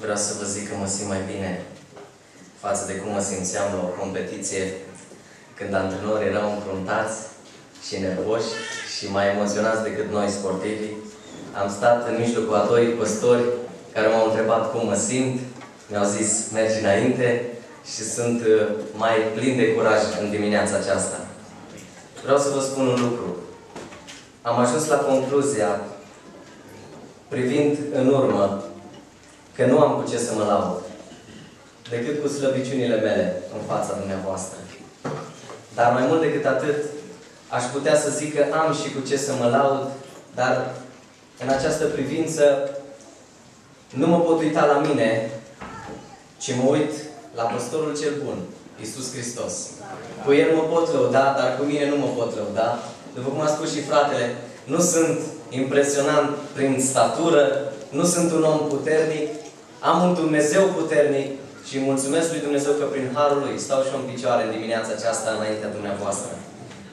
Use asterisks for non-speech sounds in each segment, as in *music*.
vreau să vă zic că mă simt mai bine față de cum mă simțeam la o competiție când antrenorii erau încruntați și nervoși și mai emoționați decât noi sportivii. Am stat în mijlocul a doi păstori care m-au întrebat cum mă simt, mi-au zis mergi înainte și sunt uh, mai plin de curaj în dimineața aceasta. Vreau să vă spun un lucru. Am ajuns la concluzia, privind în urmă, că nu am cu ce să mă laud, decât cu slăbiciunile mele în fața dumneavoastră. Dar mai mult decât atât, aș putea să zic că am și cu ce să mă laud, dar în această privință nu mă pot uita la mine, ci mă uit la păstorul cel bun, Iisus Hristos. Cu El mă pot lăuda, dar cu mine nu mă pot lăuda. După cum a spus și fratele, nu sunt impresionant prin statură, nu sunt un om puternic, am un Dumnezeu puternic și mulțumesc lui Dumnezeu că prin Harul Lui stau și eu în picioare în dimineața aceasta înaintea dumneavoastră.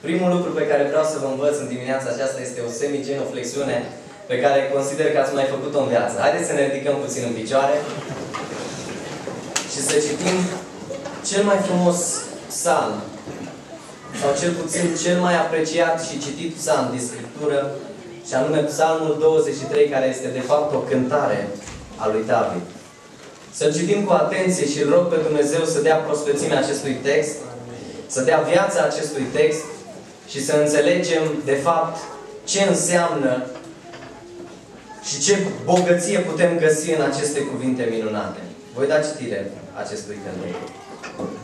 Primul lucru pe care vreau să vă învăț în dimineața aceasta este o semigenoflexiune pe care consider că ați mai făcut-o în viață. Haideți să ne ridicăm puțin în picioare și să citim cel mai frumos psalm sau cel puțin cel mai apreciat și citit psalm din Scriptură și anume psalmul 23 care este de fapt o cântare a lui David. Să-l citim cu atenție și îl rog pe Dumnezeu să dea prospețimea acestui text, să dea viața acestui text și să înțelegem, de fapt, ce înseamnă și ce bogăție putem găsi în aceste cuvinte minunate. Voi da citire acestui cântec.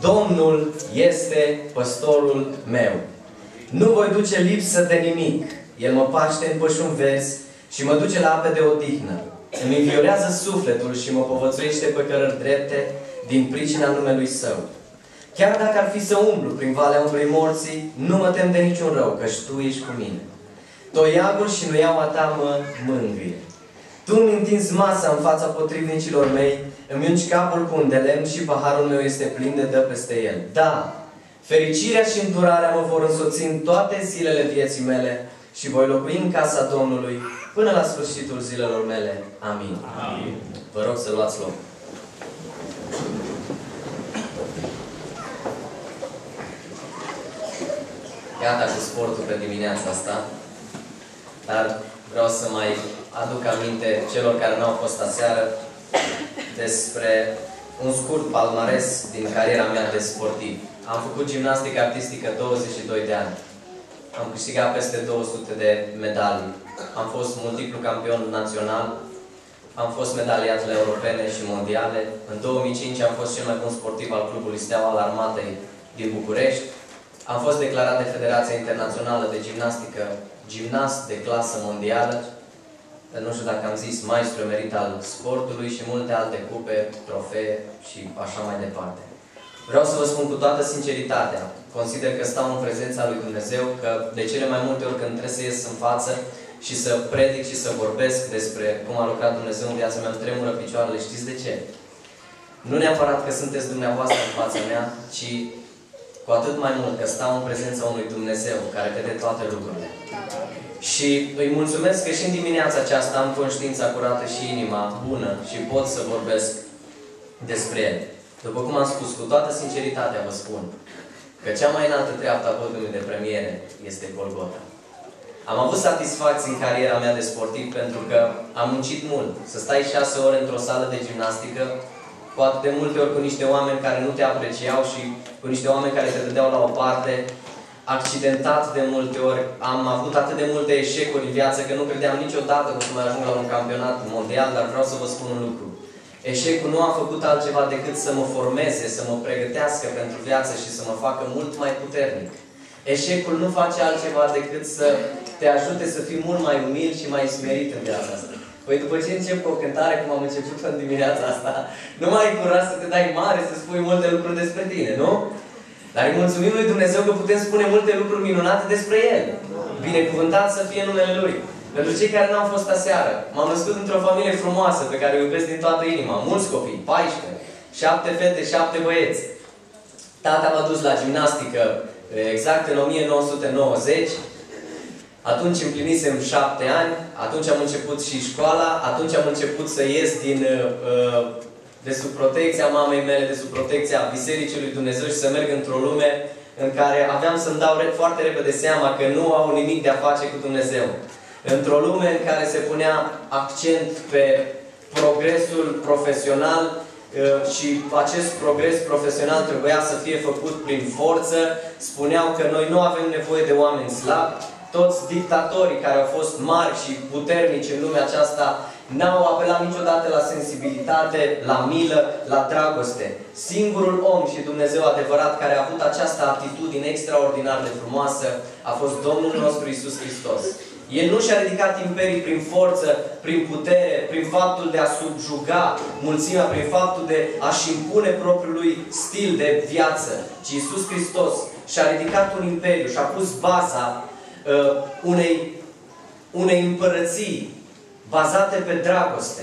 Domnul este păstorul meu. Nu voi duce lipsă de nimic. El mă paște în pășun verzi și mă duce la ape de odihnă. Îmi înviorează sufletul și mă povățuiește pe cărări drepte din pricina numelui Său. Chiar dacă ar fi să umblu prin valea umbrei morții, nu mă tem de niciun rău, căci Tu ești cu mine. Toiagul și nuiaua Ta mă mângâie. Tu îmi întinzi masa în fața potrivnicilor mei, îmi ungi capul cu un de lemn și paharul meu este plin de dă peste el. Da, fericirea și îndurarea mă vor însoți în toate zilele vieții mele și voi locui în casa Domnului până la sfârșitul zilelor mele. Amin. Amin. Vă rog să luați loc. Gata cu sportul pe dimineața asta. Dar vreau să mai aduc aminte celor care nu au fost aseară despre un scurt palmares din cariera mea de sportiv. Am făcut gimnastică artistică 22 de ani. Am câștigat peste 200 de medalii. Am fost multiplu campion național. Am fost medaliatele europene și mondiale. În 2005 am fost cel mai bun sportiv al clubului Steaua al Armatei din București. Am fost declarat de Federația Internațională de Gimnastică gimnast de clasă mondială. Nu știu dacă am zis maestru emerit al sportului și multe alte cupe, trofee și așa mai departe. Vreau să vă spun cu toată sinceritatea, consider că stau în prezența lui Dumnezeu, că de cele mai multe ori când trebuie să ies în față și să predic și să vorbesc despre cum a lucrat Dumnezeu în viața mea, îmi tremură picioarele. Știți de ce? Nu neapărat că sunteți dumneavoastră în fața mea, ci cu atât mai mult că stau în prezența unui Dumnezeu care vede toate lucrurile. Și îi mulțumesc că și în dimineața aceasta am conștiința curată și inima bună și pot să vorbesc despre El. După cum am spus, cu toată sinceritatea vă spun că cea mai înaltă treaptă a podiumului de premiere este Golgota. Am avut satisfacții în cariera mea de sportiv pentru că am muncit mult. Să stai șase ore într-o sală de gimnastică, poate de multe ori cu niște oameni care nu te apreciau și cu niște oameni care te dădeau la o parte, accidentat de multe ori, am avut atât de multe eșecuri în viață că nu credeam niciodată că o să mai ajung la un campionat mondial, dar vreau să vă spun un lucru. Eșecul nu a făcut altceva decât să mă formeze, să mă pregătească pentru viață și să mă facă mult mai puternic. Eșecul nu face altceva decât să te ajute să fii mult mai umil și mai smerit în viața asta. Păi după ce încep cu o cântare, cum am început în dimineața asta, nu mai ai curaj să te dai mare, să spui multe lucruri despre tine, nu? Dar îi mulțumim lui Dumnezeu că putem spune multe lucruri minunate despre El. Binecuvântat să fie numele Lui. Pentru cei care n-au fost aseară, m-am născut într-o familie frumoasă pe care o iubesc din toată inima. Mulți copii, 14, 7 fete, 7 băieți. Tata m-a dus la gimnastică exact în 1990 Atunci împlinisem șapte ani, atunci am început și școala, atunci am început să ies din, uh, de sub protecția mamei mele, de sub protecția Bisericii lui Dumnezeu și să merg într-o lume în care aveam să-mi dau foarte repede seama că nu au nimic de a face cu Dumnezeu. Într-o lume în care se punea accent pe progresul profesional uh, și acest progres profesional trebuia să fie făcut prin forță, spuneau că noi nu avem nevoie de oameni slabi, toți dictatorii care au fost mari și puternici în lumea aceasta n-au apelat niciodată la sensibilitate, la milă, la dragoste. Singurul om și Dumnezeu adevărat care a avut această atitudine extraordinar de frumoasă a fost Domnul nostru Isus Hristos. El nu și-a ridicat imperii prin forță, prin putere, prin faptul de a subjuga mulțimea, prin faptul de a-și impune propriului stil de viață, ci Isus Hristos și-a ridicat un imperiu și a pus baza uh, unei, unei împărății bazate pe dragoste.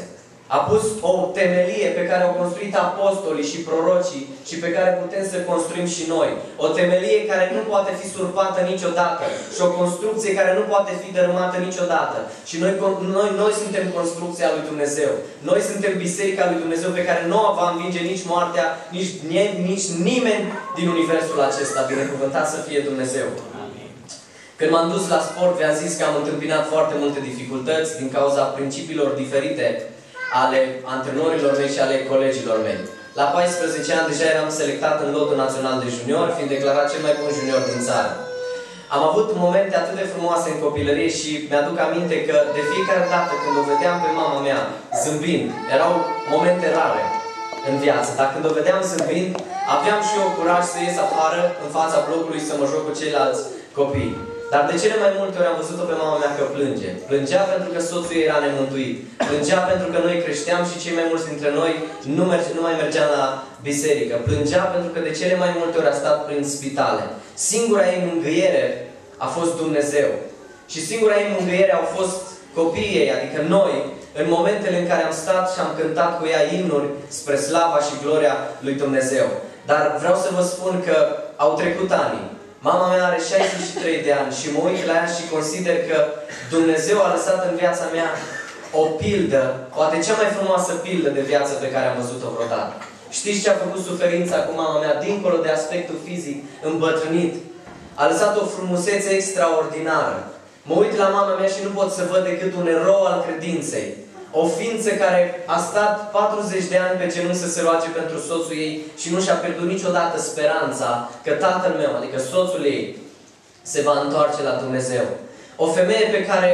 A pus o temelie pe care au construit apostolii și prorocii și pe care putem să construim și noi. O temelie care nu poate fi surpată niciodată și o construcție care nu poate fi dărâmată niciodată. Și noi, noi, noi suntem construcția lui Dumnezeu. Noi suntem biserica lui Dumnezeu pe care nu o va învinge nici moartea, nici, nici nimeni din universul acesta. Binecuvântat să fie Dumnezeu. Când m-am dus la sport, vi-am zis că am întâmpinat foarte multe dificultăți din cauza principiilor diferite ale antrenorilor mei și ale colegilor mei. La 14 ani deja eram selectat în lotul național de junior, fiind declarat cel mai bun junior din țară. Am avut momente atât de frumoase în copilărie și mi-aduc aminte că de fiecare dată când o vedeam pe mama mea zâmbind, erau momente rare în viață, dar când o vedeam zâmbind, aveam și eu curaj să ies afară în fața blocului să mă joc cu ceilalți copii. Dar de cele mai multe ori am văzut-o pe mama mea că plânge. Plângea pentru că soțul ei era nemântuit. Plângea pentru că noi creșteam și cei mai mulți dintre noi nu, merge, nu mai mergeam la biserică. Plângea pentru că de cele mai multe ori a stat prin spitale. Singura ei mângâiere a fost Dumnezeu. Și singura ei mângâiere au fost copiii ei, adică noi, în momentele în care am stat și am cântat cu ea imnuri spre slava și gloria lui Dumnezeu. Dar vreau să vă spun că au trecut ani. Mama mea are 63 de ani și mă uit la ea și consider că Dumnezeu a lăsat în viața mea o pildă, poate cea mai frumoasă pildă de viață pe care am văzut-o vreodată. Știți ce a făcut suferința cu mama mea, dincolo de aspectul fizic, îmbătrânit? A lăsat o frumusețe extraordinară. Mă uit la mama mea și nu pot să văd decât un erou al credinței. O ființă care a stat 40 de ani pe genunchi să se roage pentru soțul ei și nu și-a pierdut niciodată speranța că tatăl meu, adică soțul ei, se va întoarce la Dumnezeu. O femeie pe care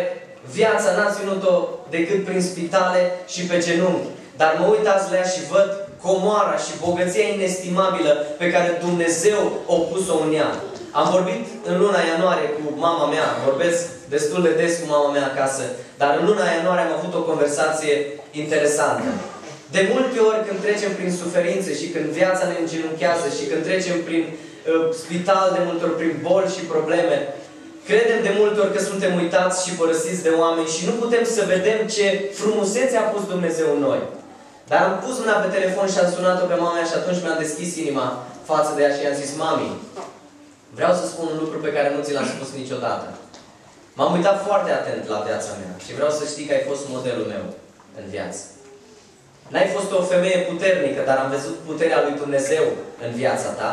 viața n-a ținut-o decât prin spitale și pe genunchi. Dar mă uit azi la ea și văd comoara și bogăția inestimabilă pe care Dumnezeu o pus-o în ea. Am vorbit în luna ianuarie cu mama mea, vorbesc destul de des cu mama mea acasă, dar în luna ianuarie am avut o conversație interesantă. De multe ori când trecem prin suferințe și când viața ne îngenunchează și când trecem prin uh, spital, de multe ori prin boli și probleme, credem de multe ori că suntem uitați și părăsiți de oameni și nu putem să vedem ce frumusețe a pus Dumnezeu în noi. Dar am pus mâna pe telefon și am sunat-o pe mama mea și atunci mi-am deschis inima față de ea și i-am zis, Mami, Vreau să spun un lucru pe care nu ți l-am spus niciodată. M-am uitat foarte atent la viața mea și vreau să știi că ai fost modelul meu în viață. N-ai fost o femeie puternică, dar am văzut puterea lui Dumnezeu în viața ta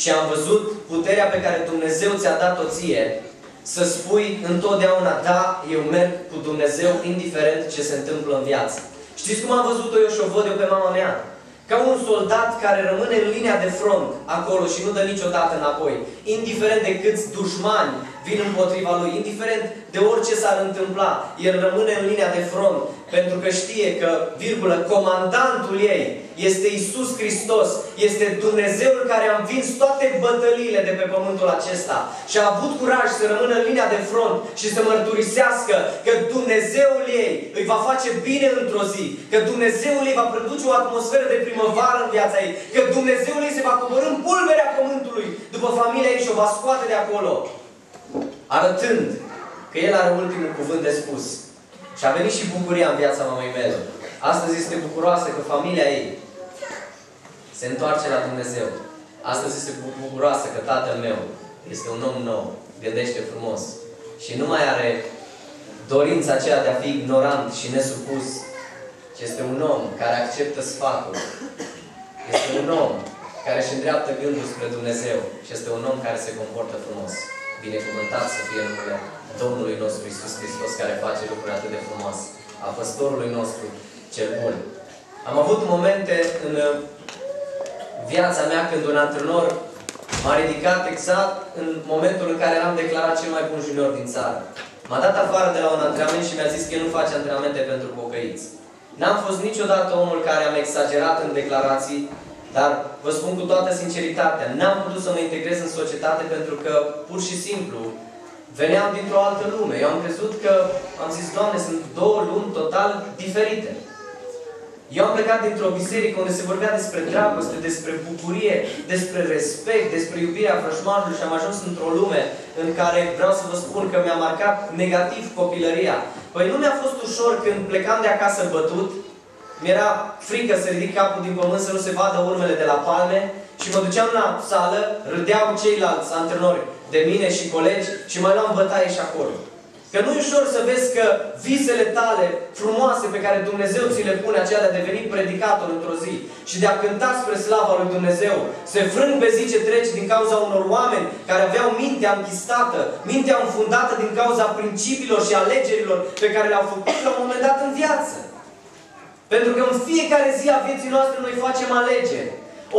și am văzut puterea pe care Dumnezeu ți-a dat-o ție să spui întotdeauna, da, eu merg cu Dumnezeu indiferent ce se întâmplă în viață. Știți cum am văzut-o eu și o văd eu pe mama mea? Ca un soldat care rămâne în linia de front acolo și nu dă niciodată înapoi. Indiferent de câți dușmani vin împotriva lui, indiferent de orice s-ar întâmpla, el rămâne în linia de front pentru că știe că, virgulă, comandantul ei este Isus Hristos, este Dumnezeul care a învins toate bătăliile de pe pământul acesta și a avut curaj să rămână în linia de front și să mărturisească că Dumnezeul ei îi va face bine într-o zi, că Dumnezeul ei va produce o atmosferă de primăvară în viața ei, că Dumnezeul ei se va coborâ în pulberea pământului după familia ei și o va scoate de acolo, arătând că El are ultimul cuvânt de spus. Și a venit și bucuria în viața mamei mele. Astăzi este bucuroasă că familia ei se întoarce la Dumnezeu. Astăzi este bucuroasă că tatăl meu este un om nou, gândește frumos, și nu mai are dorința aceea de a fi ignorant și nesupus, ci este un om care acceptă sfatul. Este un om care își îndreaptă gândul spre Dumnezeu și este un om care se comportă frumos. Binecuvântat să fie numele Domnului nostru Isus Hristos care face lucruri atât de frumoase. A păstorului nostru cel bun. Am avut momente în viața mea când un antrenor m-a ridicat exact în momentul în care eram declarat cel mai bun junior din țară. M-a dat afară de la un antrenament și mi-a zis că el nu face antrenamente pentru pocăiți. N-am fost niciodată omul care am exagerat în declarații, dar vă spun cu toată sinceritatea, n-am putut să mă integrez în societate pentru că, pur și simplu, veneam dintr-o altă lume. Eu am crezut că, am zis, Doamne, sunt două lumi total diferite. Eu am plecat dintr-o biserică unde se vorbea despre dragoste, despre bucurie, despre respect, despre iubirea frășmanului și am ajuns într-o lume în care vreau să vă spun că mi-a marcat negativ copilăria. Păi nu mi-a fost ușor când plecam de acasă bătut, mi-era frică să ridic capul din pământ să nu se vadă urmele de la palme și mă duceam la sală, râdeau ceilalți antrenori de mine și colegi și mai luam bătaie și acolo. Că nu e ușor să vezi că visele tale frumoase pe care Dumnezeu ți le pune, aceea de a deveni predicator într-o zi și de a cânta spre slava lui Dumnezeu, se frâng pe zi ce treci din cauza unor oameni care aveau mintea închistată, mintea înfundată din cauza principiilor și alegerilor pe care le-au făcut la un moment dat în viață. Pentru că în fiecare zi a vieții noastre noi facem alegeri.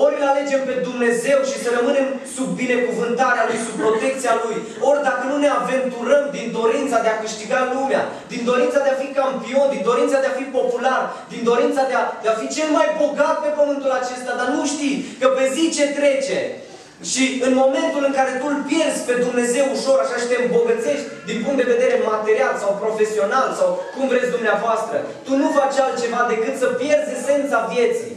Ori îl alegem pe Dumnezeu și să rămânem sub binecuvântarea Lui, sub protecția Lui. Ori dacă nu ne aventurăm din dorința de a câștiga lumea, din dorința de a fi campion, din dorința de a fi popular, din dorința de a, de a fi cel mai bogat pe pământul acesta, dar nu știi că pe zi ce trece, și în momentul în care tu îl pierzi pe Dumnezeu ușor, așa și te îmbogățești din punct de vedere material sau profesional sau cum vreți dumneavoastră, tu nu faci altceva decât să pierzi esența vieții.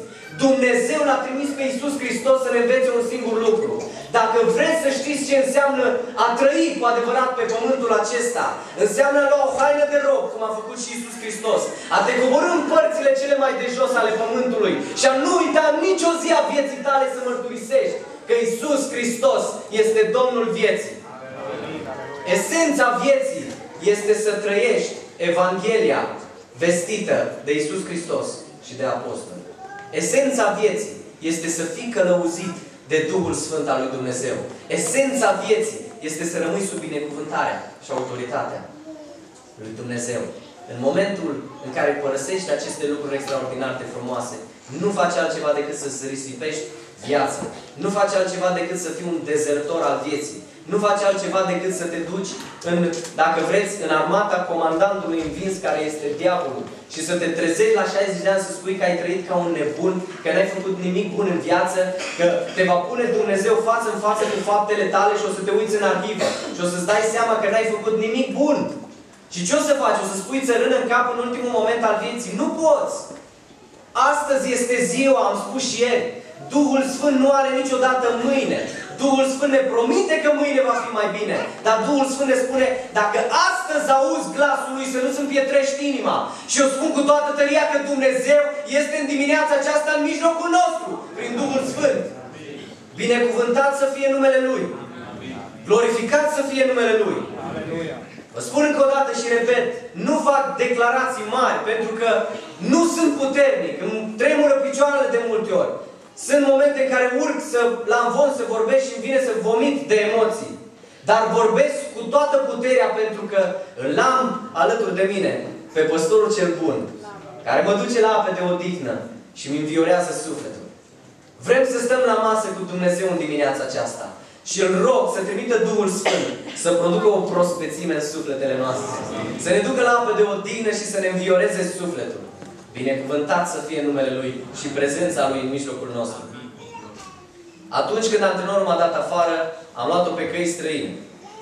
Dumnezeu l-a trimis pe Iisus Hristos să ne învețe un singur lucru. Dacă vreți să știți ce înseamnă a trăi cu adevărat pe pământul acesta, înseamnă a lua o haină de rob, cum a făcut și Iisus Hristos, a te coborâ în părțile cele mai de jos ale pământului și a nu uita nicio zi a vieții tale să mărturisești că Iisus Hristos este Domnul vieții. Esența vieții este să trăiești Evanghelia vestită de Iisus Hristos și de apostol. Esența vieții este să fii călăuzit de Duhul Sfânt al lui Dumnezeu. Esența vieții este să rămâi sub binecuvântarea și autoritatea lui Dumnezeu. În momentul în care părăsești aceste lucruri extraordinar de frumoase, nu faci altceva decât să-ți risipești viața. Nu faci altceva decât să fii un dezertor al vieții. Nu faci altceva decât să te duci, în, dacă vreți, în armata comandantului învins care este diavolul și să te trezești la 60 de ani să spui că ai trăit ca un nebun, că n-ai făcut nimic bun în viață, că te va pune Dumnezeu față în față cu faptele tale și o să te uiți în arhivă și o să-ți dai seama că n-ai făcut nimic bun. Și ce o să faci? O să spui țărână în cap în ultimul moment al vieții? Nu poți! Astăzi este ziua, am spus și ieri. Duhul Sfânt nu are niciodată mâine. Duhul Sfânt ne promite că mâine va fi mai bine. Dar Duhul Sfânt ne spune, dacă astăzi auzi glasul lui, să nu-ți împietrești inima. Și eu spun cu toată tăria că Dumnezeu este în dimineața aceasta în mijlocul nostru, prin Duhul Sfânt. Binecuvântat să fie numele Lui. Glorificat să fie numele Lui. Vă spun încă o dată și repet, nu fac declarații mari, pentru că nu sunt puternic, îmi tremură picioarele de multe ori. Sunt momente în care urc să, la învon să vorbesc și îmi vine să vomit de emoții. Dar vorbesc cu toată puterea pentru că îl am alături de mine pe păstorul cel bun, care mă duce la ape de odihnă și mi înviorează sufletul. Vrem să stăm la masă cu Dumnezeu în dimineața aceasta. Și îl rog să trimită Duhul Sfânt să producă o prospețime în sufletele noastre. Să ne ducă la apă de odihnă și să ne învioreze sufletul. Binecuvântat să fie numele Lui și prezența Lui în mijlocul nostru. Atunci când antrenorul m-a dat afară, am luat-o pe căi străine.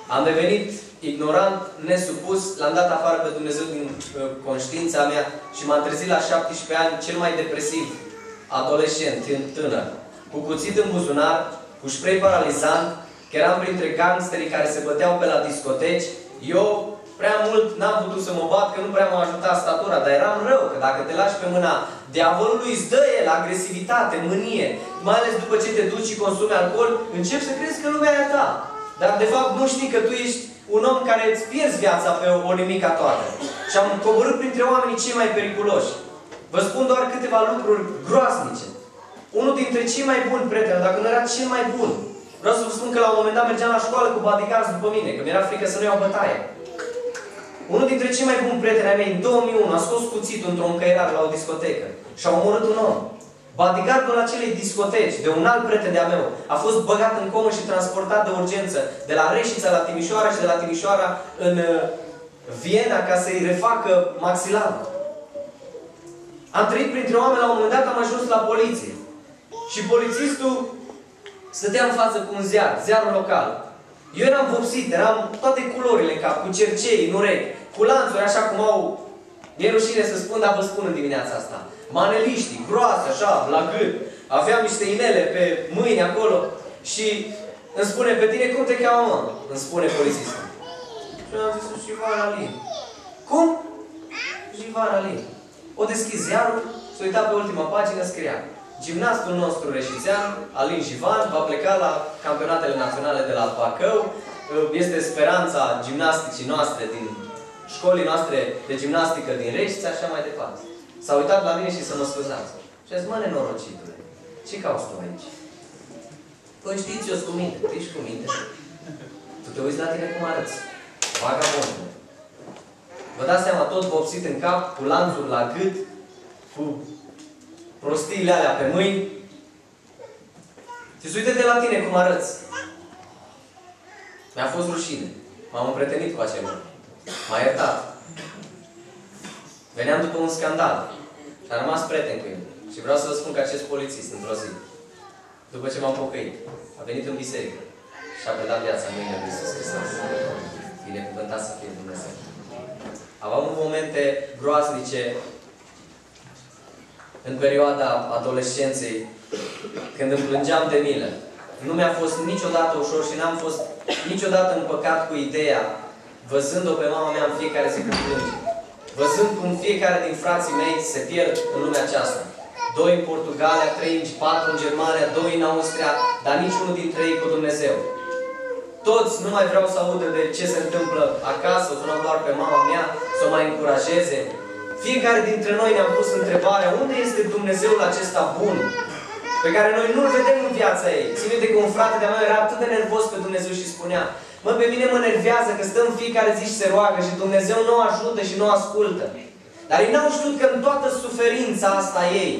Am devenit ignorant, nesupus, l-am dat afară pe Dumnezeu din uh, conștiința mea și m-am trezit la 17 ani, cel mai depresiv, adolescent, tânăr, cu cuțit în buzunar, cu spray paralizant, că eram printre gangsterii care se băteau pe la discoteci. Eu prea mult n-am putut să mă bat, că nu prea m-a ajutat statura, dar eram rău, că dacă te lași pe mâna diavolului, îți dă el agresivitate, mânie. Mai ales după ce te duci și consumi alcool, începi să crezi că lumea e a ta. Dar de fapt nu știi că tu ești un om care îți pierzi viața pe o nimica toată. Și am coborât printre oamenii cei mai periculoși. Vă spun doar câteva lucruri groaznice. Unul dintre cei mai buni prieteni, dacă nu era cel mai bun, vreau să vă spun că la un moment dat mergeam la școală cu bodyguards după mine, că mi-era frică să nu iau bătaie. Unul dintre cei mai buni prieteni ai mei, în 2001, a scos cuțitul într-o încăierare la o discotecă și a omorât un om. Bodyguardul acelei discoteci, de un alt prieten de-a meu, a fost băgat în comă și transportat de urgență de la Reșița la Timișoara și de la Timișoara în uh, Viena ca să-i refacă maxilarul. Am trăit printre oameni, la un moment dat am ajuns la poliție. Și polițistul stătea în față cu un ziar, ziarul local. Eu eram vopsit, eram toate culorile în cap, cu cercei, în urechi, cu lanțuri, așa cum au... Mi-e rușine să spun, dar vă spun în dimineața asta. Maneliștii, groase, așa, la gât. Aveam niște inele pe mâini acolo și îmi spune, pe tine cum te cheamă, mă? Îmi spune polițistul. Și am zis, Jivan Alin. Cum? Jivan Alin. O deschis ziarul, s-a uitat pe ultima pagină, scria Gimnastul nostru reșițean, Alin Jivan, va pleca la campionatele naționale de la Bacău. Este speranța gimnasticii noastre din școlii noastre de gimnastică din Reșița și așa mai departe. S-a uitat la mine și să mă scuzați. Și a zis, mă, nenorocitule, ce cauți tu aici? Păi știți, eu sunt cu minte. Tu ești cu minte? Tu te uiți la tine cum arăți. Vagabondul. Vă dați seama, tot vopsit în cap, cu lanțuri la gât, cu prostiile alea pe mâini. Și uite-te la tine cum arăți. Mi-a fost rușine. M-am împretenit cu acel M-a iertat. Veneam după un scandal. Și am rămas prieten cu el. Și vreau să vă spun că acest polițist, într-o zi, după ce m-am pocăit, a venit în biserică și a predat viața în mâinile lui Iisus Hristos. Binecuvântat să fie Dumnezeu. Aveam momente groaznice în perioada adolescenței, când îmi plângeam de milă. Nu mi-a fost niciodată ușor și n-am fost niciodată împăcat cu ideea, văzând-o pe mama mea în fiecare zi când plânge. Văzând cum fiecare din frații mei se pierd în lumea aceasta. Doi în Portugalia, trei în patru în Germania, doi în Austria, dar niciunul dintre ei cu Dumnezeu. Toți nu mai vreau să audă de ce se întâmplă acasă, o sunam doar pe mama mea, să o mai încurajeze. Fiecare dintre noi ne-am pus întrebarea, unde este Dumnezeul acesta bun? Pe care noi nu-L vedem în viața ei. Ține de că un frate de-a meu era atât de nervos pe Dumnezeu și spunea, Mă, pe mine mă nervează că stăm fiecare zi și se roagă și Dumnezeu nu ajută și nu ascultă. Dar ei n-au știut că în toată suferința asta ei,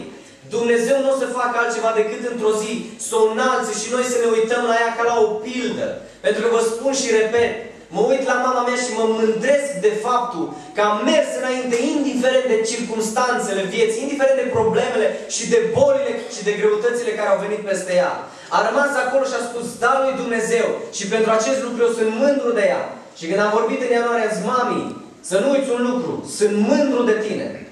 Dumnezeu nu o să facă altceva decât într-o zi să o înalțe și noi să ne uităm la ea ca la o pildă. Pentru că vă spun și repet, mă uit la mama mea și mă mândresc de faptul că am mers înainte, indiferent de circumstanțele vieții, indiferent de problemele și de bolile și de greutățile care au venit peste ea. A rămas acolo și a spus, da lui Dumnezeu. Și pentru acest lucru eu sunt mândru de ea. Și când am vorbit în ianuarie, am zis, mami, să nu uiți un lucru, sunt mândru de tine.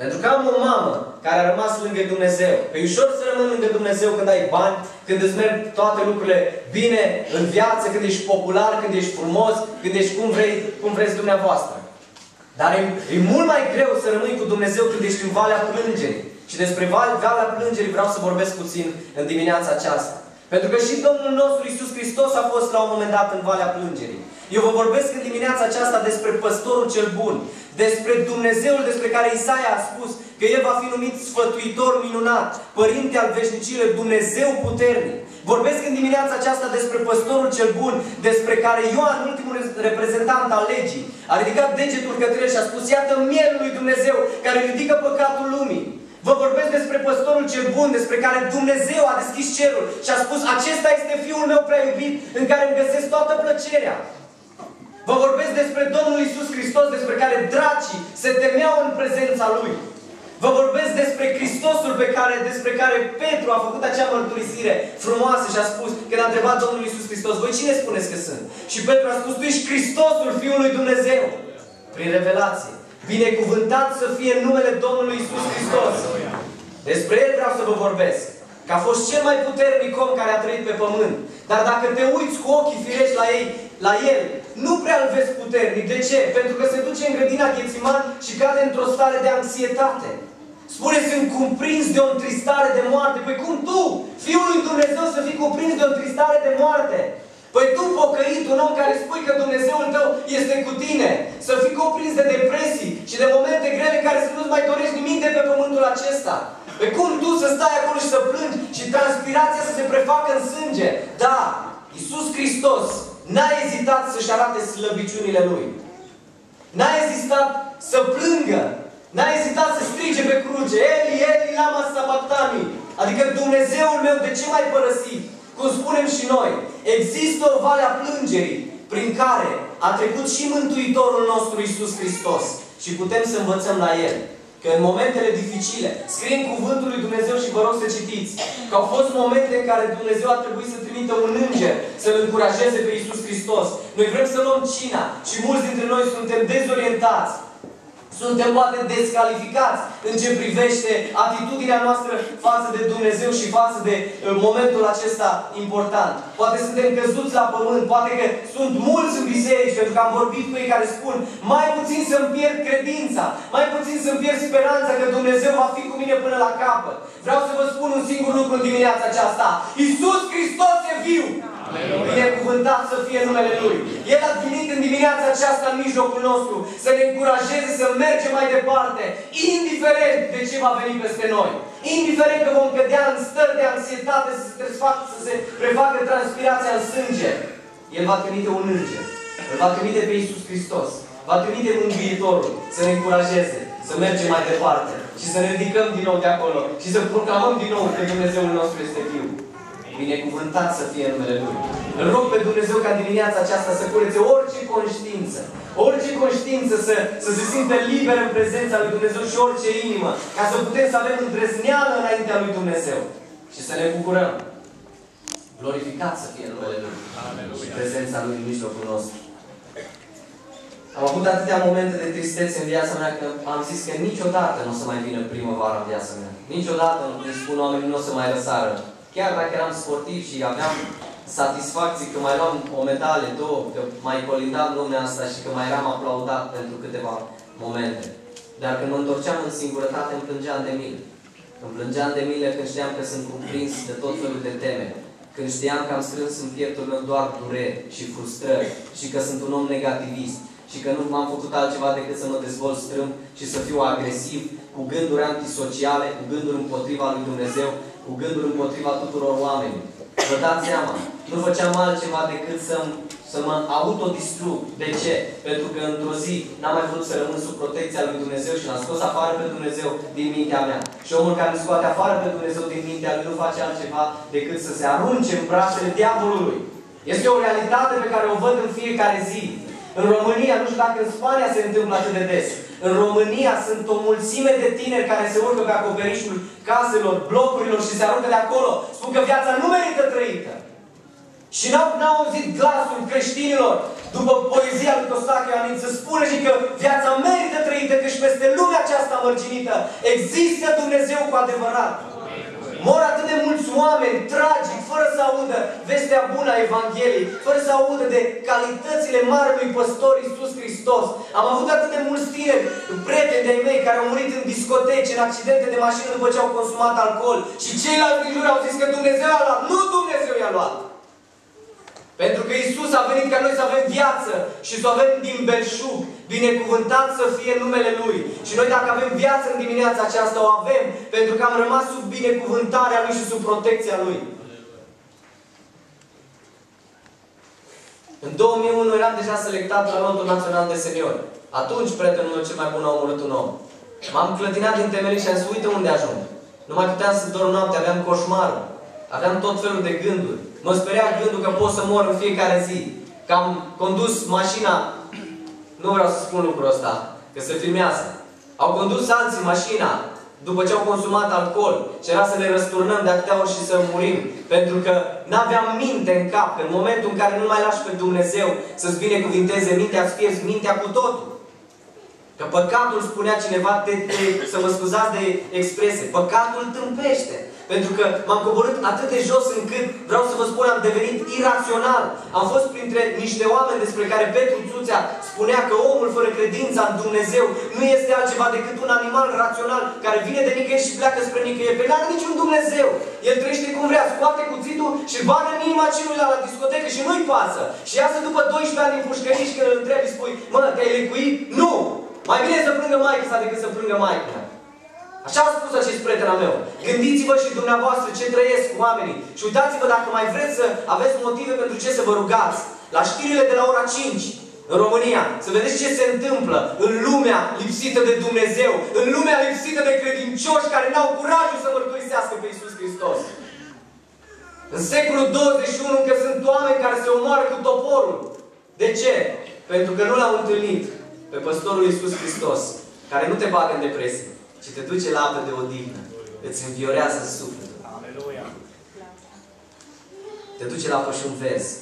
Pentru că am o mamă care a rămas lângă Dumnezeu. Că e ușor să rămâi lângă Dumnezeu când ai bani, când îți merg toate lucrurile bine în viață, când ești popular, când ești frumos, când ești cum, vrei, cum vreți dumneavoastră. Dar e, e mult mai greu să rămâi cu Dumnezeu când ești în valea plângerii. Și despre valea plângerii vreau să vorbesc puțin în dimineața aceasta. Pentru că și Domnul nostru Isus Hristos a fost la un moment dat în valea plângerii. Eu vă vorbesc în dimineața aceasta despre păstorul cel bun, despre Dumnezeul despre care Isaia a spus că El va fi numit sfătuitor minunat, Părinte al veșnicilor, Dumnezeu puternic. Vorbesc în dimineața aceasta despre păstorul cel bun, despre care Ioan, ultimul reprezentant al legii, a ridicat degetul către el și a spus, iată mielul lui Dumnezeu care ridică păcatul lumii. Vă vorbesc despre păstorul cel bun, despre care Dumnezeu a deschis cerul și a spus, acesta este Fiul meu prea iubit, în care îmi găsesc toată plăcerea. Vă vorbesc despre Domnul Isus Hristos, despre care dracii se temeau în prezența Lui. Vă vorbesc despre Hristosul pe care, despre care Petru a făcut acea mărturisire frumoasă și a spus, când a întrebat Domnul Isus Hristos, voi cine spuneți că sunt? Și Petru a spus, tu ești Hristosul Fiului Dumnezeu. Prin revelație. Binecuvântat să fie numele Domnului Isus Hristos. Despre El vreau să vă vorbesc. Că a fost cel mai puternic om care a trăit pe pământ. Dar dacă te uiți cu ochii firești la, ei, la El, nu prea îl vezi puternic. De ce? Pentru că se duce în grădina Ghețiman și cade într-o stare de anxietate. Spune, sunt cuprins de o întristare de moarte. Păi cum tu, Fiul lui Dumnezeu, să fii cuprins de o întristare de moarte? Păi tu pocăit, un om care spui că Dumnezeul tău este cu tine, să fii cuprins de depresii și de momente grele care să nu-ți mai dorești nimic de pe pământul acesta. Pe cum tu să stai acolo și să plângi și transpirația să se prefacă în sânge? Da, Iisus Hristos n-a ezitat să-și arate slăbiciunile Lui. N-a ezitat să plângă. N-a ezitat să strige pe cruce. Eli, Eli, lama sabactani. Adică Dumnezeul meu, de ce m-ai părăsit? Cum spunem și noi, există o vale a plângerii prin care a trecut și Mântuitorul nostru Iisus Hristos. Și putem să învățăm la El. Că în momentele dificile, scrie în Cuvântul lui Dumnezeu și vă rog să citiți, că au fost momente în care Dumnezeu a trebuit să trimită un înger să-L încurajeze pe Iisus Hristos. Noi vrem să luăm cina și mulți dintre noi suntem dezorientați. Suntem poate descalificați în ce privește atitudinea noastră față de Dumnezeu și față de uh, momentul acesta important. Poate suntem căzuți la pământ, poate că sunt mulți în biserici, pentru că am vorbit cu ei care spun mai puțin să-mi pierd credința, mai puțin să-mi pierd speranța că Dumnezeu va fi cu mine până la capăt. Vreau să vă spun un singur lucru în dimineața aceasta. Iisus Hristos e viu! Binecuvântat să fie numele Lui. El a venit în dimineața aceasta în mijlocul nostru să ne încurajeze să mergem mai departe, indiferent de ce va veni peste noi. Indiferent că vom cădea în stări de anxietate să se, facă, să se prefacă transpirația în sânge. El va trimite un înger. El va trimite pe Iisus Hristos. Va trimite Mântuitorul să ne încurajeze, să mergem mai departe și să ne ridicăm din nou de acolo și să proclamăm din nou că Dumnezeul nostru este viu. Binecuvântat să fie numele Lui. Îl rog pe Dumnezeu ca dimineața aceasta să curețe orice conștiință, orice conștiință să, să se simtă liber în prezența lui Dumnezeu și orice inimă, ca să putem să avem îndrăzneală înaintea lui Dumnezeu și să ne bucurăm. Glorificat să fie numele Lui Aleluia. și prezența Lui în mijlocul nostru. Am avut atâtea momente de tristețe în viața mea că am zis că niciodată nu o să mai vină primăvara în viața mea. Niciodată, îmi spun oamenii, nu o să mai răsară chiar dacă eram sportiv și aveam satisfacții că mai luam o medalie, două, că mai colindam lumea asta și că mai eram aplaudat pentru câteva momente. Dar când mă întorceam în singurătate, îmi plângeam de mine. Îmi plângeam de mine când știam că sunt cuprins de tot felul de teme. Când știam că am strâns în pieptul meu doar dureri și frustrări și că sunt un om negativist și că nu m-am făcut altceva decât să mă dezvolt strâmb și să fiu agresiv, cu gânduri antisociale, cu gânduri împotriva lui Dumnezeu, cu gânduri împotriva tuturor oamenilor. Vă dați seama, nu făceam altceva decât să, să mă autodistrug. De ce? Pentru că într-o zi n-am mai vrut să rămân sub protecția lui Dumnezeu și l-am scos afară pe Dumnezeu din mintea mea. Și omul care îl scoate afară pe Dumnezeu din mintea lui nu face altceva decât să se arunce în brațele diavolului. Este o realitate pe care o văd în fiecare zi. În România, nu știu dacă în Spania se întâmplă atât de des, în România sunt o mulțime de tineri care se urcă pe acoperișul caselor, blocurilor și se aruncă de acolo. Spun că viața nu merită trăită. Și n-au, n-au auzit glasul creștinilor după poezia lui Costache Anin să spună și că viața merită trăită, că și peste lumea aceasta mărginită există Dumnezeu cu adevărat. Mor atât de mulți oameni tragic, fără să audă vestea bună a Evangheliei, fără să audă de calitățile Marelui Păstor Iisus Hristos. Am avut atât de mulți tineri, prieteni de-ai mei, care au murit în discoteci, în accidente de mașină după ce au consumat alcool. Și ceilalți din jur au zis că Dumnezeu a luat. Nu Dumnezeu i-a luat. Pentru că Isus a venit ca noi să avem viață și să o avem din belșug. Binecuvântat să fie numele Lui. Și noi dacă avem viață în dimineața aceasta, o avem pentru că am rămas sub binecuvântarea Lui și sub protecția Lui. În 2001 eram deja selectat la Lotul Național de Seniori. Atunci prietenul meu cel mai bun a omorât un om. M-am clătinat din temelii și am zis, uite unde ajung. Nu mai puteam să dorm noapte, aveam coșmarul. Aveam tot felul de gânduri. Mă speria gândul că pot să mor în fiecare zi. Că am condus mașina, nu vreau să spun lucrul ăsta, că se filmează. Au condus alții mașina după ce au consumat alcool și era să le răsturnăm de atâtea ori și să murim. Pentru că n-aveam minte în cap, că în momentul în care nu mai lași pe Dumnezeu să-ți binecuvinteze mintea, îți pierzi mintea cu totul. Că păcatul, spunea cineva, te, te, să mă scuzați de expresie, păcatul tâmpește. Pentru că m-am coborât atât de jos încât, vreau să vă spun, am devenit irațional. Am fost printre niște oameni despre care Petru Țuțea spunea că omul fără credința în Dumnezeu nu este altceva decât un animal rațional care vine de nicăieri și pleacă spre nicăieri. Pe n-are niciun Dumnezeu. El trăiește cum vrea, scoate cuțitul și bagă în inima celuilalt la discotecă și nu-i pasă. Și iasă după 12 ani din pușcărie și când îl întrebi, spui, mă, te-ai lecuit? Nu! Mai bine să plângă maică sa decât să plângă maică. Așa a spus acest prieten meu. Gândiți-vă și dumneavoastră ce trăiesc oamenii. Și uitați-vă dacă mai vreți să aveți motive pentru ce să vă rugați. La știrile de la ora 5 în România, să vedeți ce se întâmplă în lumea lipsită de Dumnezeu, în lumea lipsită de credincioși care n-au curajul să mărturisească pe Iisus Hristos. În secolul 21 încă sunt oameni care se omoară cu toporul. De ce? Pentru că nu l-au întâlnit pe păstorul Iisus Hristos, care nu te bagă în depresie, ci te duce la apă de odihnă, îți înviorează sufletul. Aleluia! Te duce la pășun vezi.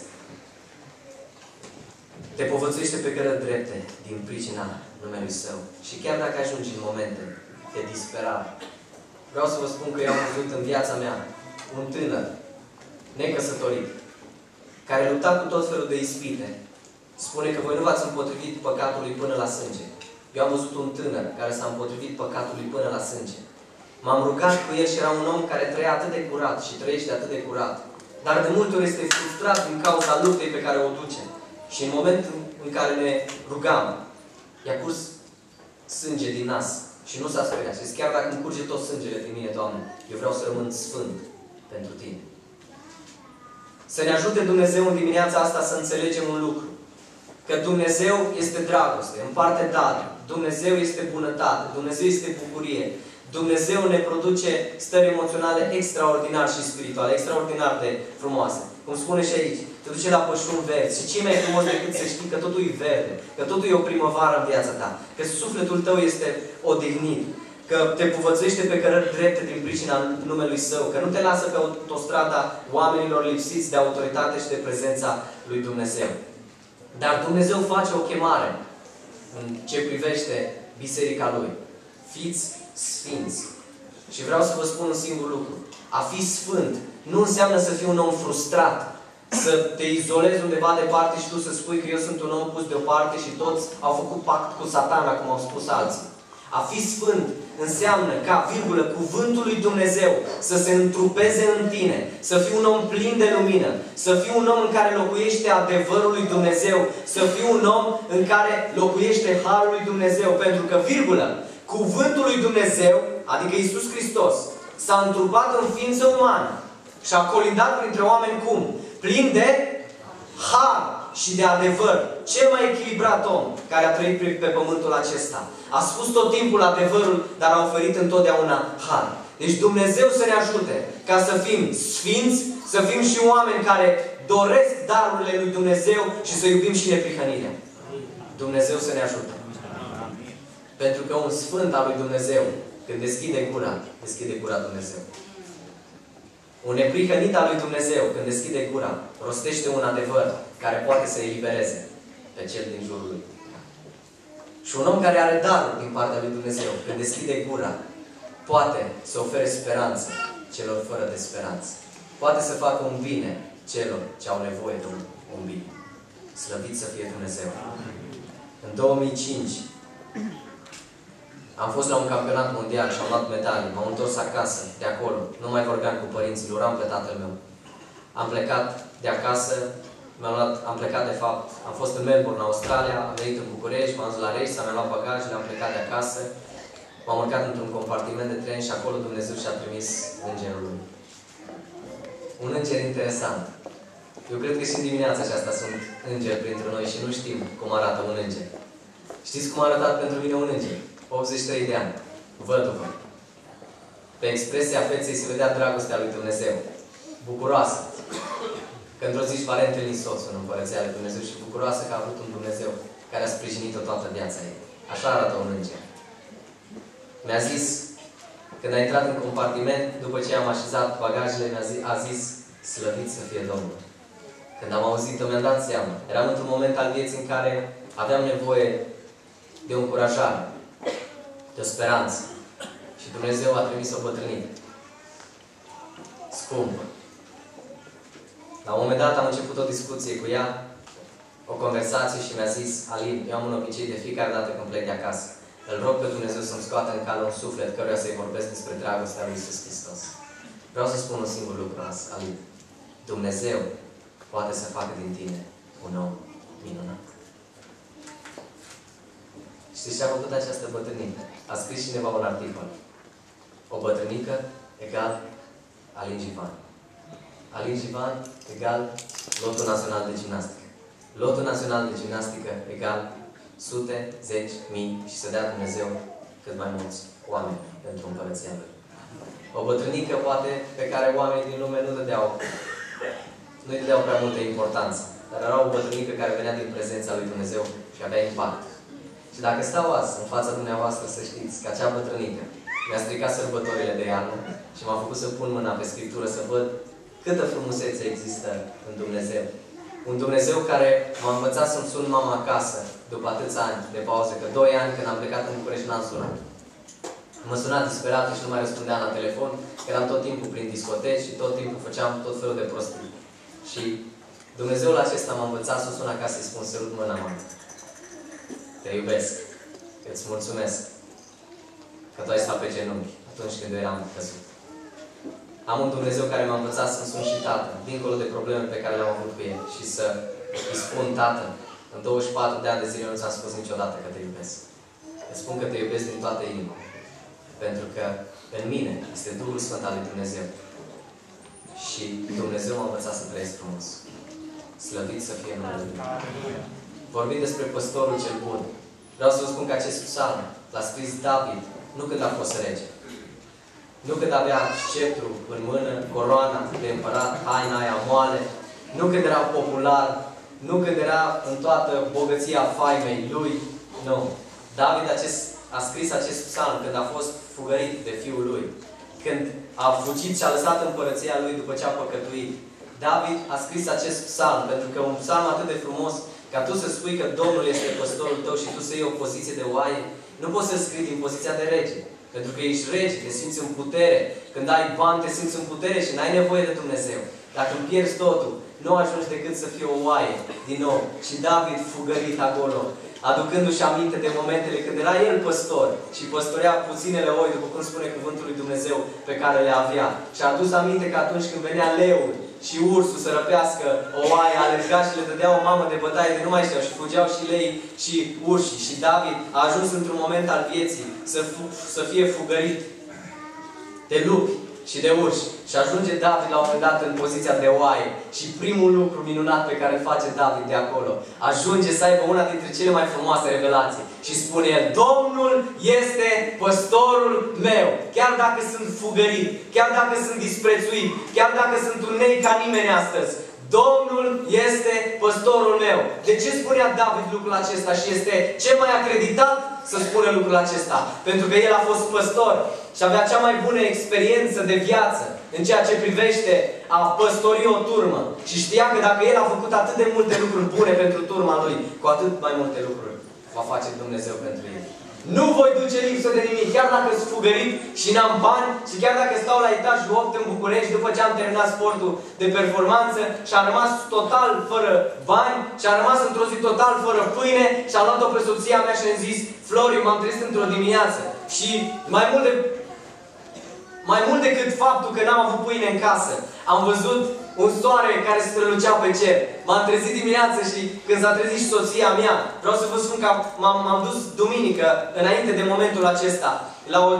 Te povățuiește pe cărări drepte din pricina numelui Său. Și chiar dacă ajungi în momente de disperare, vreau să vă spun că eu am văzut în viața mea un tânăr necăsătorit, care lupta cu tot felul de ispite. Spune că voi nu v-ați împotrivit păcatului până la sânge. Eu am văzut un tânăr care s-a împotrivit păcatului până la sânge. M-am rugat cu el și era un om care trăia atât de curat și trăiește atât de curat. Dar de multe ori este frustrat din cauza luptei pe care o duce. Și în momentul în care ne rugam, i-a curs sânge din nas și nu s-a speriat. Și chiar dacă îmi curge tot sângele din mine, Doamne, eu vreau să rămân sfânt pentru Tine. Să ne ajute Dumnezeu în dimineața asta să înțelegem un lucru. Că Dumnezeu este dragoste, împarte dare. Dumnezeu este bunătate, Dumnezeu este bucurie. Dumnezeu ne produce stări emoționale extraordinar și spirituale, extraordinar de frumoase. Cum spune și aici, te duce la pășun verzi. Și ce mai frumos decât să știi că totul e verde, că totul e o primăvară în viața ta, că sufletul tău este odihnit, că te povățuiește pe cărări drepte din pricina numelui Său, că nu te lasă pe autostrada oamenilor lipsiți de autoritate și de prezența lui Dumnezeu. Dar Dumnezeu face o chemare în ce privește biserica Lui. Fiți sfinți. Și vreau să vă spun un singur lucru. A fi sfânt nu înseamnă să fii un om frustrat, să te izolezi undeva departe și tu să spui că eu sunt un om pus deoparte și toți au făcut pact cu satana, cum au spus alții. A fi sfânt înseamnă ca, virgulă, cuvântul lui Dumnezeu să se întrupeze în tine, să fii un om plin de lumină, să fii un om în care locuiește adevărul lui Dumnezeu, să fii un om în care locuiește harul lui Dumnezeu, pentru că, virgulă, cuvântul lui Dumnezeu, adică Isus Hristos, s-a întrupat în ființă umană și a colindat printre oameni cum? Plin de har și de adevăr. Cel mai echilibrat om care a trăit pe, pe pământul acesta. A spus tot timpul adevărul, dar a oferit întotdeauna har. Deci Dumnezeu să ne ajute ca să fim sfinți, să fim și oameni care doresc darurile lui Dumnezeu și să iubim și neprihănirea. Dumnezeu să ne ajute. Pentru că un sfânt al lui Dumnezeu, când deschide gura, deschide gura Dumnezeu. Un neprihănit al lui Dumnezeu, când deschide gura, rostește un adevăr care poate să elibereze pe cel din jurul lui. Și un om care are darul din partea lui Dumnezeu, când deschide gura, poate să ofere speranță celor fără de speranță. Poate să facă un bine celor ce au nevoie de un, un bine. Slăvit să fie Dumnezeu. În 2005 am fost la un campionat mondial și am luat medalii. M-am întors acasă, de acolo. Nu mai vorbeam cu părinții, uram pe tatăl meu. Am plecat de acasă, am luat, am plecat de fapt, am fost în Melbourne, în Australia, am venit în București, m-am dus la Reis, am luat bagajele, am plecat de acasă. M-am urcat într-un compartiment de tren și acolo Dumnezeu și-a trimis Îngerul Lui. Un înger interesant. Eu cred că și în dimineața aceasta sunt îngeri printre noi și nu știm cum arată un înger. Știți cum a arătat pentru mine un înger? 83 de ani. Văduvă. Pe expresia feței se vedea dragostea lui Dumnezeu. Bucuroasă. Că într-o zi își va reîntâlni soțul în Împărăția lui Dumnezeu și bucuroasă că a avut un Dumnezeu care a sprijinit-o toată viața ei. Așa arată un înger. Mi-a zis, când a intrat în compartiment, după ce am așezat bagajele, mi-a zis, a zis, slăvit să fie Domnul. Când am auzit-o, mi-am dat seama. Eram într-un moment al vieții în care aveam nevoie de o încurajare, de o speranță. Și Dumnezeu a trimis o bătrânică. Scumpă. La un moment dat am început o discuție cu ea, o conversație și mi-a zis, Alin, eu am un obicei de fiecare dată când plec de acasă. Îl rog pe Dumnezeu să-mi scoată în cală un suflet căruia să-i vorbesc despre dragostea lui Iisus Hristos. Vreau să spun un singur lucru azi, Alin. Dumnezeu poate să facă din tine un om minunat. Știți ce a făcut această bătrânică? A scris cineva un articol. O bătrânică egal Alin Givan. Alin Givan egal lotul național de gimnastică. Lotul național de gimnastică egal sute, zeci, mii și să dea Dumnezeu cât mai mulți oameni pentru împărăția Lui. O bătrânică, poate, pe care oamenii din lume nu dădeau, nu îi dădeau prea multă importanță. Dar era o bătrânică care venea din prezența lui Dumnezeu și avea impact. Și dacă stau azi în fața dumneavoastră să știți că acea bătrânică mi-a stricat sărbătorile de iarnă și m-a făcut să pun mâna pe Scriptură să văd câtă frumusețe există în Dumnezeu. Un Dumnezeu care m-a învățat să-mi sun mama acasă după atâția ani de pauză, că doi ani când am plecat în București n-am sunat. Mă suna disperată și nu mai răspundeam la telefon, eram tot timpul prin discoteci și tot timpul făceam tot felul de prostii. Și Dumnezeul acesta m-a învățat să sun acasă să-i spun sărut mâna mă. Te iubesc. Îți mulțumesc că tu ai stat pe genunchi atunci când eu eram căzut. Am un Dumnezeu care m-a învățat să-mi sun și Tată, dincolo de probleme pe care le-am avut cu El și să îi spun Tată, în 24 de ani de zile nu ți-am spus niciodată că te iubesc. Îți spun că te iubesc din toată inima. Pentru că în mine este Duhul Sfânt al lui Dumnezeu. Și Dumnezeu m-a învățat să trăiesc frumos. Slăvit să fie numele Lui. Vorbim despre păstorul cel bun. Vreau să vă spun că acest psalm l-a scris David, nu când a fost rege. Nu când avea sceptru în mână, coroana de împărat, haina aia moale, nu când era popular, nu când era în toată bogăția faimei lui, nu. David acest, a scris acest psalm când a fost fugărit de fiul lui. Când a fugit și a lăsat împărăția lui după ce a păcătuit. David a scris acest psalm pentru că un psalm atât de frumos ca tu să spui că Domnul este păstorul tău și tu să iei o poziție de oaie, nu poți să scrii din poziția de rege. Pentru că ești rege, te simți în putere. Când ai bani, te simți în putere și n-ai nevoie de Dumnezeu. Dacă îmi pierzi totul, nu ajungi decât să fii o oaie, din nou. Și David fugărit acolo, aducându-și aminte de momentele când era el păstor și păstorea puținele oi, după cum spune cuvântul lui Dumnezeu, pe care le avea. Și a adus aminte că atunci când venea leul și ursul să răpească o oaie, alerga și le dădea o mamă de bătaie de nu mai știau și fugeau și lei și urși. Și David a ajuns într-un moment al vieții să, să fie fugărit de lupi și de urși. Și ajunge David la un moment dat în poziția de oaie. Și primul lucru minunat pe care îl face David de acolo, ajunge să aibă una dintre cele mai frumoase revelații. Și spune el, Domnul este păstorul meu. Chiar dacă sunt fugărit, chiar dacă sunt disprețuit, chiar dacă sunt un nei ca nimeni astăzi, Domnul este păstorul meu. De ce spunea David lucrul acesta și este cel mai acreditat să spună lucrul acesta? Pentru că el a fost păstor și avea cea mai bună experiență de viață în ceea ce privește a păstori o turmă. Și știa că dacă el a făcut atât de multe lucruri bune pentru turma lui, cu atât mai multe lucruri va face Dumnezeu pentru el. Nu voi duce lipsă de nimic, chiar dacă sunt fugărit și n-am bani și chiar dacă stau la etajul 8 în București după ce am terminat sportul de performanță și am rămas total fără bani și am rămas într-o zi total fără pâine și am luat-o pe soția mea și am zis Floriu, m-am trezit într-o dimineață și mai mult de mai mult decât faptul că n-am avut pâine în casă, am văzut un soare care strălucea pe cer. M-am trezit dimineață și când s-a trezit și soția mea, vreau să vă spun că m-am dus duminică, înainte de momentul acesta, la o,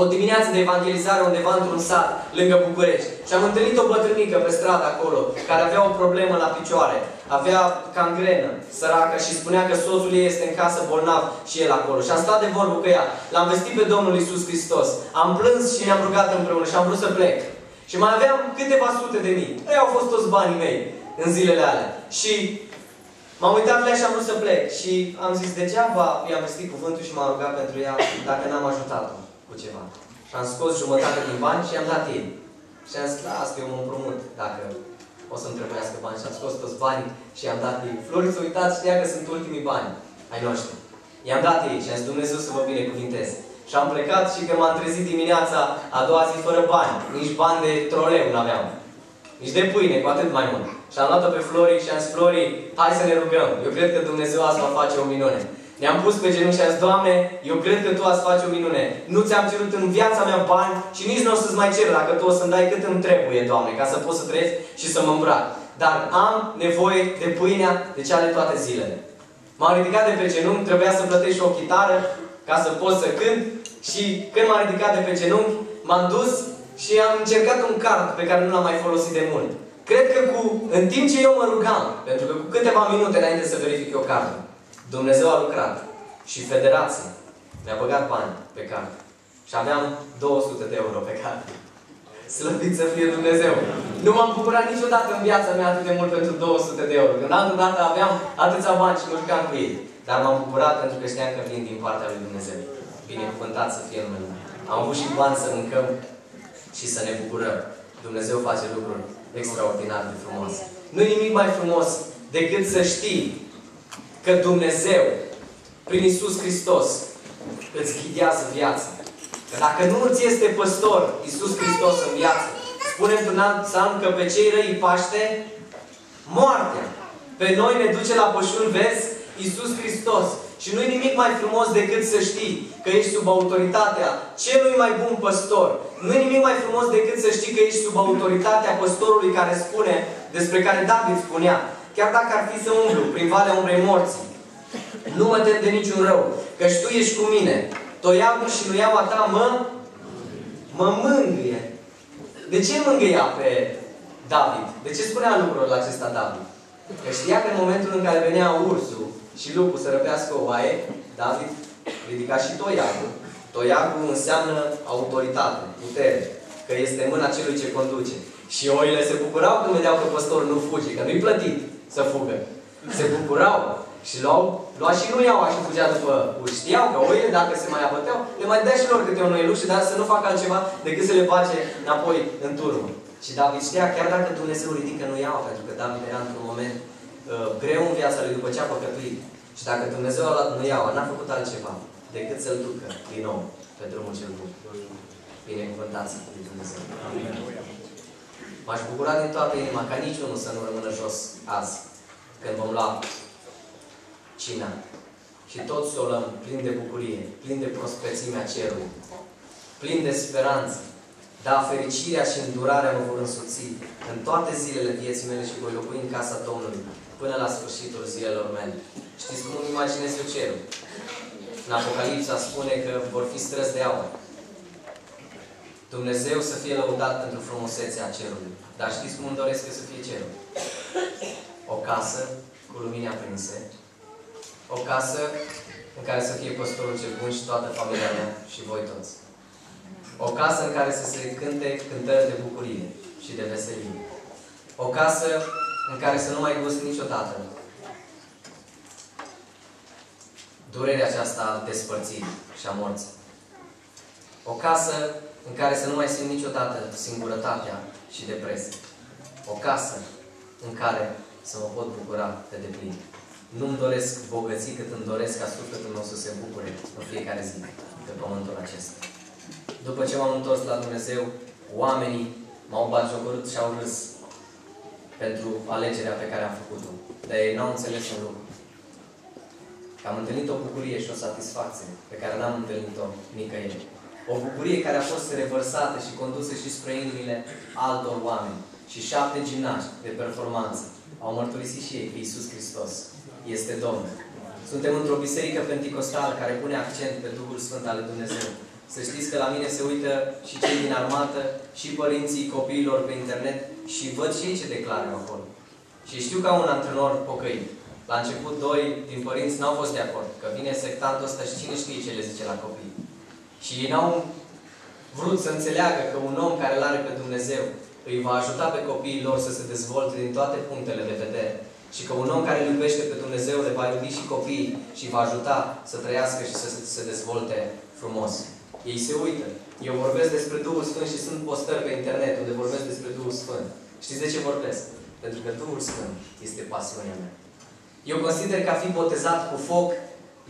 o dimineață de evangelizare undeva într-un sat, lângă București. Și am întâlnit o bătrânică pe stradă acolo, care avea o problemă la picioare. Avea cangrenă, săracă, și spunea că soțul ei este în casă bolnav și el acolo. Și am stat de vorbă cu ea. L-am vestit pe Domnul Isus Hristos. Am plâns și ne-am rugat împreună și am vrut să plec. Și mai aveam câteva sute de mii. Ei au fost toți banii mei în zilele alea. Și m-am uitat la ea și am vrut să plec. Și am zis, degeaba i-am vestit cuvântul și m-am rugat pentru ea dacă n-am ajutat-o cu ceva. Și am scos jumătate din bani și i-am dat ei. Și am zis, las că eu mă împrumut dacă o să-mi trebuiască bani. Și am scos toți banii și i-am dat ei. Flori, să uitați, știa că sunt ultimii bani ai noștri. I-am dat ei și am zis Dumnezeu să vă binecuvinteze. Și am plecat și când m-am trezit dimineața, a doua zi fără bani. Nici bani de troleu nu aveam. Nici de pâine, cu atât mai mult. Și am luat-o pe Flori și am zis, Flori, hai să ne rugăm. Eu cred că Dumnezeu azi va face o minune. Ne-am pus pe genunchi și am zis, Doamne, eu cred că Tu ați face o minune. Nu ți-am cerut în viața mea bani și nici nu o să-ți mai cer dacă Tu o să-mi dai cât îmi trebuie, Doamne, ca să pot să trăiesc și să mă îmbrac. Dar am nevoie de pâinea de cea de toate zilele. M-am ridicat de pe genunchi, trebuia să plătesc și o chitară ca să pot să cânt și când m-am ridicat de pe genunchi, m-am dus și am încercat un card pe care nu l-am mai folosit de mult. Cred că cu, în timp ce eu mă rugam, pentru că cu câteva minute înainte să verific eu cardul, Dumnezeu a lucrat. Și federația mi-a băgat bani pe card. Și aveam 200 de euro pe card. Slăvit să fie Dumnezeu! Nu m-am bucurat niciodată în viața mea atât de mult pentru 200 de euro. Când altă dată aveam atâția bani și mă jucam cu ei. Dar m-am bucurat pentru că știam că vin din partea lui Dumnezeu. Binecuvântat să fie numele Am avut și bani să mâncăm și să ne bucurăm. Dumnezeu face lucruri extraordinar de frumoase. Nu e nimic mai frumos decât să știi că Dumnezeu, prin Isus Hristos, îți ghidează viața. Că dacă nu îți este păstor Isus Hristos în viață, spune într-un alt psalm că pe cei răi îi paște moartea. Pe noi ne duce la pășuni, vezi, Isus Hristos. Și nu e nimic mai frumos decât să știi că ești sub autoritatea celui mai bun păstor. Nu e nimic mai frumos decât să știi că ești sub autoritatea păstorului care spune, despre care David spunea, chiar dacă ar fi să umblu prin valea umbrei morții, nu mă tem de niciun rău, căci Tu ești cu mine. Toiagul și nuiaua Ta mă, mă mângâie. De ce mângâia pe David? De ce spunea lucrul acesta David? Că știa că în momentul în care venea ursul și lupul să răpească o oaie, David ridica și toiagul. Toiagul înseamnă autoritate, putere, că este mâna celui ce conduce. Și oile se bucurau când vedeau că păstorul nu fuge, că nu-i plătit să fugă. Se bucurau și luau, lua și nu iau și fugea după uși. Știau că oile, dacă se mai abăteau, le mai dea și lor câte un oiluș și dar să nu facă altceva decât să le bage înapoi în turmă. Și David știa, chiar dacă Dumnezeu ridică nu iau, pentru că David era într-un moment uh, greu în viața lui după ce a păcătuit. Și dacă Dumnezeu a luat nu iau, n-a făcut altceva decât să-l ducă din nou pe drumul cel bun. Binecuvântați de Dumnezeu. M-aș bucura din toată inima ca niciunul să nu rămână jos azi, când vom lua cina. Și toți o luăm plin de bucurie, plin de prospețimea cerului, plin de speranță. Da, fericirea și îndurarea mă vor însuți în toate zilele vieții mele și voi locui în casa Domnului până la sfârșitul zilelor mele. Știți cum îmi imaginez eu cerul? În Apocalipsa spune că vor fi străzi de aur. Dumnezeu să fie lăudat pentru frumusețea cerului. Dar știți cum îmi doresc eu să fie cerul? O casă cu lumini aprinse, o casă în care să fie păstorul cel bun și toată familia mea și voi toți. O casă în care să se cânte cântări de bucurie și de veselie. O casă în care să nu mai gust niciodată durerea aceasta a despărțirii și a morții. O casă în care să nu mai simt niciodată singurătatea și depresia. O casă în care să mă pot bucura de deplin. Nu-mi doresc bogății cât îmi doresc ca sufletul meu să se bucure în fiecare zi pe pământul acesta. După ce m-am întors la Dumnezeu, oamenii m-au batjocărât și au râs pentru alegerea pe care am făcut-o. Dar ei n-au înțeles un lucru. Că am întâlnit o bucurie și o satisfacție pe care n-am întâlnit-o nicăieri. O bucurie care a fost revărsată și condusă și spre inimile altor oameni. Și șapte gimnaști de performanță au mărturisit și ei că Iisus Hristos este Domn. Suntem într-o biserică penticostală care pune accent pe Duhul Sfânt al Lui Dumnezeu. Să știți că la mine se uită și cei din armată, și părinții copiilor pe internet și văd și ei ce declară acolo. Și știu ca un antrenor pocăit. La început, doi din părinți n-au fost de acord, că vine sectantul ăsta și cine știe ce le zice la copii. Și ei n-au vrut să înțeleagă că un om care îl are pe Dumnezeu îi va ajuta pe copiii lor să se dezvolte din toate punctele de vedere. Și că un om care îl iubește pe Dumnezeu le va iubi și copiii și va ajuta să trăiască și să se dezvolte frumos. Ei se uită. Eu vorbesc despre Duhul Sfânt și sunt postări pe internet unde vorbesc despre Duhul Sfânt. Știți de ce vorbesc? Pentru că Duhul Sfânt este pasiunea mea. Eu consider că a fi botezat cu foc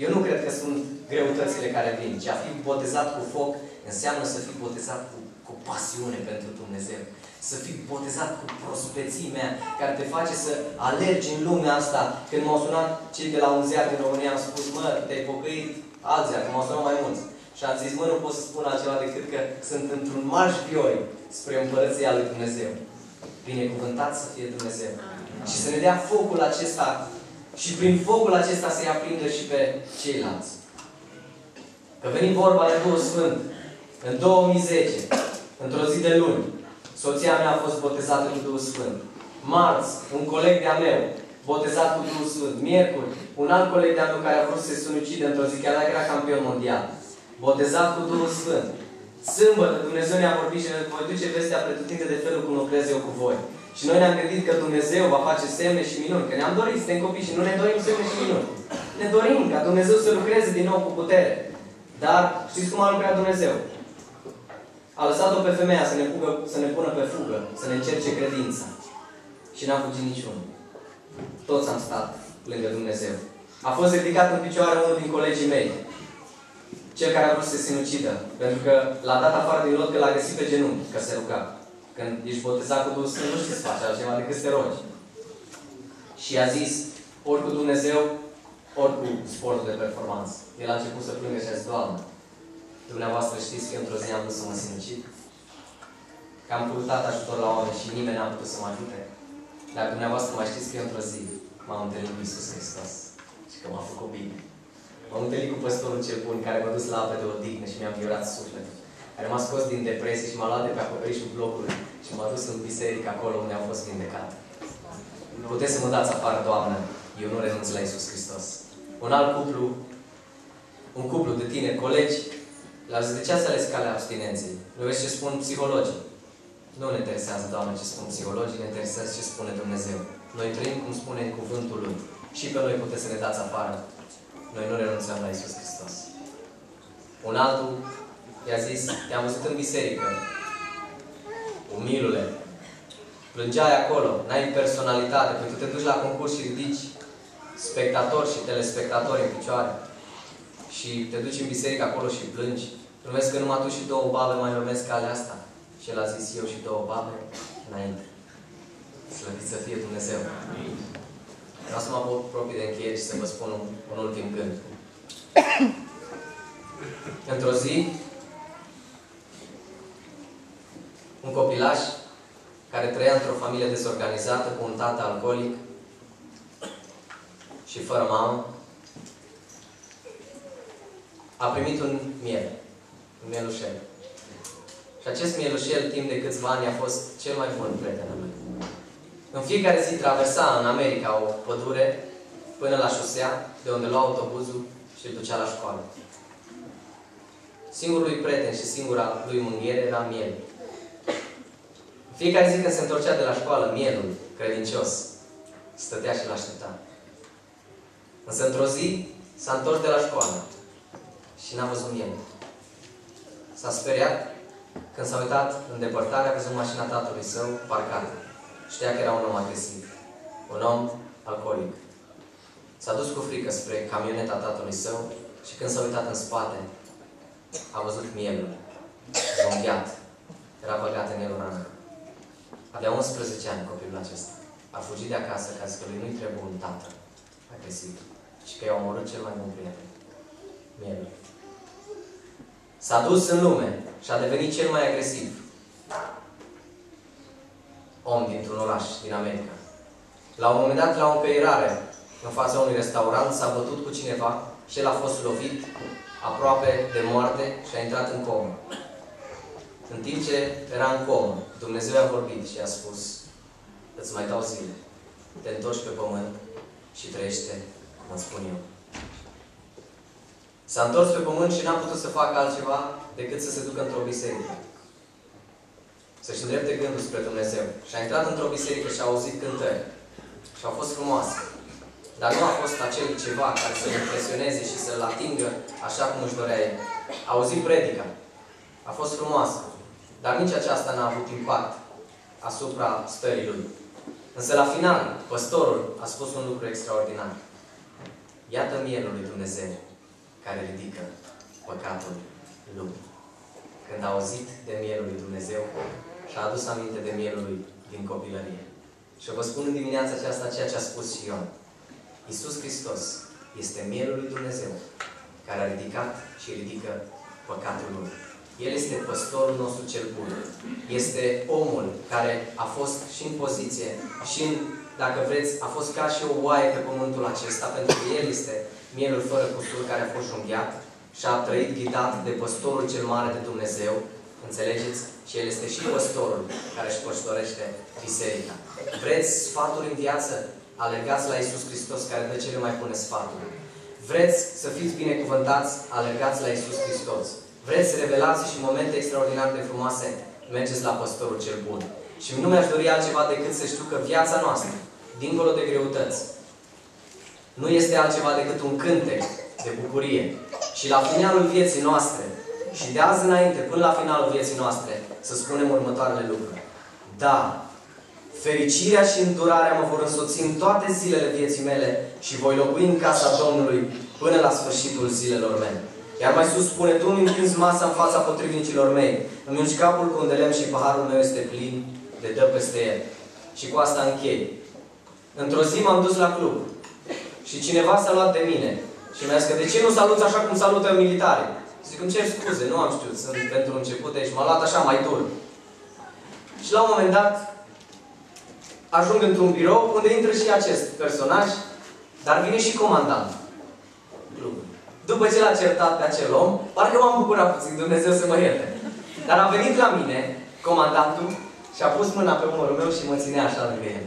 Eu nu cred că sunt greutățile care vin, ci a fi botezat cu foc înseamnă să fii botezat cu, cu pasiune pentru Dumnezeu. Să fii botezat cu prospețimea care te face să alergi în lumea asta. Când m-au sunat cei de la un ziar din România, am spus, mă, te-ai pocăit alții, că m-au sunat mai mulți. Și am zis, mă, nu pot să spun altceva decât că sunt într-un marș vioi spre împărăția lui Dumnezeu. Binecuvântat să fie Dumnezeu. Și să ne dea focul acesta și prin focul acesta să-i aprindă și pe ceilalți. Că veni vorba de Duhul Sfânt. În 2010, într-o zi de luni, soția mea a fost botezată cu Duhul Sfânt. Marți, un coleg de-a meu, botezat cu Duhul Sfânt. Miercuri, un alt coleg de-a meu care a vrut să se sinucide într-o zi, chiar dacă era campion mondial. Botezat cu Duhul Sfânt. Sâmbătă, Dumnezeu ne-a vorbit și ne voi duce vestea pretutinde de felul cum lucrez eu cu voi. Și noi ne-am gândit că Dumnezeu va face semne și minuni. Că ne-am dorit, suntem copii și nu ne dorim semne și minuni. Ne dorim ca Dumnezeu să lucreze din nou cu putere. Dar știți cum a lucrat Dumnezeu? A lăsat-o pe femeia să ne, pugă, să ne pună pe fugă, să ne încerce credința. Și n-a fugit niciunul. Toți am stat lângă Dumnezeu. A fost ridicat în picioare unul din colegii mei. Cel care a vrut să se sinucidă. Pentru că l-a dat afară din lot că l-a găsit pe genunchi, că se ruga. Când ești botezat cu Duhul Sfânt, nu știi să faci altceva decât să te rogi. Și a zis, ori cu Dumnezeu, ori cu sportul de performanță. El a început să plângă și a zis, Doamne, dumneavoastră știți că într-o zi am vrut să mă sinucid? Că am căutat ajutor la oameni și nimeni n-a putut să mă ajute? Dar dumneavoastră mai știți că într-o zi m-am întâlnit cu Iisus Hristos și că m-a făcut bine. M-am întâlnit cu păstorul cel bun care m-a dus la apă de odihnă și mi-a viorat sufletul. Care m-a scos din depresie și m-a luat de pe acoperișul blocului și m-a dus în biserică acolo unde am fost vindecat. Puteți să mă dați afară, Doamnă, eu nu renunț la Iisus Hristos. Un alt cuplu, un cuplu de tineri colegi, la zis, de ce ați ales calea abstinenței? Nu vezi ce spun psihologii. Nu ne interesează, Doamne, ce spun psihologii, ne interesează ce spune Dumnezeu. Noi trăim cum spune în cuvântul Lui. Și pe noi puteți să ne dați afară. Noi nu renunțăm la Isus Hristos. Un altul i-a zis, te-am văzut în biserică. Umilule. Plângeai acolo, n-ai personalitate, pentru că te duci la concurs și ridici spectatori și telespectatori în picioare. Și te duci în biserică acolo și plângi. Nu vezi că numai tu și două babe mai urmezi calea asta. Și el a zis eu și două babe înainte. Slăvit să fie Dumnezeu. Vreau să mă apropii de încheiere și să vă spun un, un ultim gând. *coughs* Într-o zi, un copilaș care trăia într-o familie dezorganizată cu un tată alcoolic și fără mamă, a primit un miel, un mielușel. Și acest mielușel, timp de câțiva ani, a fost cel mai bun prieten al lui. În fiecare zi traversa în America o pădure până la șosea, de unde lua autobuzul și îl ducea la școală. Singurul lui prieten și singura lui mânghiere era miel. În fiecare zi când se întorcea de la școală, mielul, credincios, stătea și l-aștepta. Însă într-o zi s-a întors de la școală și n-a văzut miel. S-a speriat când s-a uitat în depărtare, a văzut mașina tatălui său parcată. Știa că era un om agresiv. Un om alcoolic. S-a dus cu frică spre camioneta tatălui său și când s-a uitat în spate, a văzut mielul. Zonghiat. Era băgat în el o rană. Avea 11 ani copilul acesta. A fugit de acasă ca că lui nu-i trebuie un tată agresiv. Și că i-a omorât cel mai bun prieten. Mielul. S-a dus în lume și a devenit cel mai agresiv om dintr-un oraș din America. La un moment dat, la o încăierare, în fața unui restaurant, s-a bătut cu cineva și el a fost lovit aproape de moarte și a intrat în comă. În timp ce era în comă, Dumnezeu a vorbit și a spus, îți mai dau zile, te întorci pe pământ și trăiește cum îți spun eu. S-a întors pe pământ și n-a putut să facă altceva decât să se ducă într-o biserică să-și îndrepte gândul spre Dumnezeu. Și a intrat într-o biserică și a auzit cântări. Și au fost frumoase. Dar nu a fost acel ceva care să-l impresioneze și să-l atingă așa cum își dorea el. A auzit predica. A fost frumoasă. Dar nici aceasta n-a avut impact asupra stării lui. Însă la final, păstorul a spus un lucru extraordinar. Iată mielul lui Dumnezeu care ridică păcatul lumii. Când a auzit de mielul lui Dumnezeu și-a adus aminte de mielul lui din copilărie. Și vă spun în dimineața aceasta ceea ce a spus și Ion. Iisus Hristos este mielul lui Dumnezeu care a ridicat și ridică păcatul lumii. El este păstorul nostru cel bun. Este omul care a fost și în poziție și în, dacă vreți, a fost ca și o oaie pe pământul acesta, pentru că El este mielul fără cusur care a fost junghiat și a trăit ghidat de păstorul cel mare de Dumnezeu. Înțelegeți? Și El este și păstorul care își păstorește biserica. Vreți sfaturi în viață? Alergați la Isus Hristos care dă cele mai bune sfaturi. Vreți să fiți binecuvântați? Alergați la Isus Hristos. Vreți revelații și momente extraordinar de frumoase? Mergeți la păstorul cel bun. Și nu mi-aș dori altceva decât să știu că viața noastră, dincolo de greutăți, nu este altceva decât un cântec de bucurie. Și la finalul vieții noastre, și de azi înainte, până la finalul vieții noastre, să spunem următoarele lucruri. Da, fericirea și îndurarea mă vor însoți în toate zilele vieții mele și voi locui în casa Domnului până la sfârșitul zilelor mele. Iar mai sus spune, Tu îmi întinzi masa în fața potrivnicilor mei, îmi ungi capul cu un delem și paharul meu este plin de dă peste el. Și cu asta închei. Într-o zi m-am dus la club și cineva s-a luat de mine și mi-a zis că de ce nu saluți așa cum salută militare? Zic, îmi cer scuze, nu am știut, sunt pentru început și m-a luat așa mai dur. Și la un moment dat ajung într-un birou unde intră și acest personaj, dar vine și comandant clubului. După ce l-a certat pe acel om, parcă m-am bucurat puțin, Dumnezeu să mă ierte. Dar a venit la mine, comandantul, și a pus mâna pe umărul meu și mă ținea așa lângă el.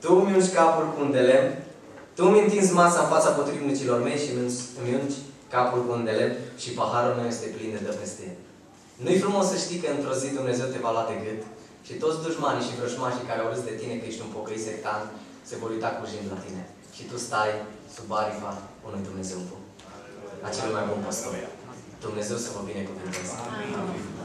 Tu mi ungi capul cu un de lemn, tu mi întinzi masa în fața potrivnicilor mei și îmi ungi capul cu un de lemn și paharul meu este plin de dă peste el. Nu-i frumos să știi că într-o zi Dumnezeu te va lua de gât și toți dușmanii și vrășmașii care au râs de tine că ești un pocăit sectant se vor uita cu jind la tine. Și tu stai sub arifa unui Dumnezeu bun. A celui mai bun păstor. Dumnezeu să vă binecuvânteze. Amin.